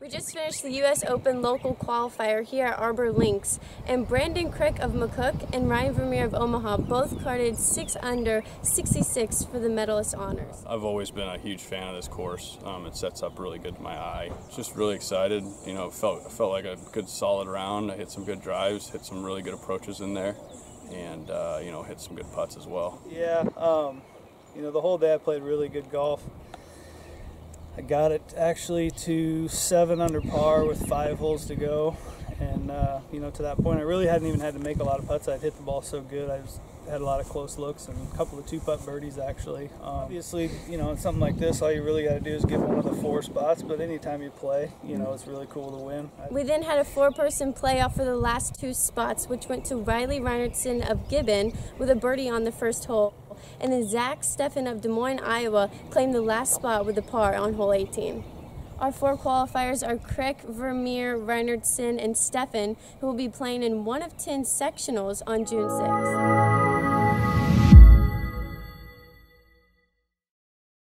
We just finished the U.S. Open local qualifier here at Arbor Links, and Brandon Crick of McCook and Ryan Vermeer of Omaha both carded 6 under 66 for the medalist honors. I've always been a huge fan of this course. Um, it sets up really good to my eye. Just really excited. You know, felt felt like a good solid round. I hit some good drives, hit some really good approaches in there, and uh, you know, hit some good putts as well. Yeah, um, you know, the whole day I played really good golf. I got it actually to seven under par with five holes to go. And, uh, you know, to that point, I really hadn't even had to make a lot of putts. I'd hit the ball so good. I had a lot of close looks and a couple of two putt birdies, actually. Um, obviously, you know, in something like this, all you really got to do is get one of the four spots. But anytime you play, you know, it's really cool to win. We then had a four person playoff for the last two spots, which went to Rylee Reinertson of Gibbon with a birdie on the first hole and then Zach Steffen of Des Moines, Iowa claimed the last spot with a par on hole 18. Our four qualifiers are Crick, Vermeer, Reinertson, and Steffen, who will be playing in one of 10 sectionals on June 6th.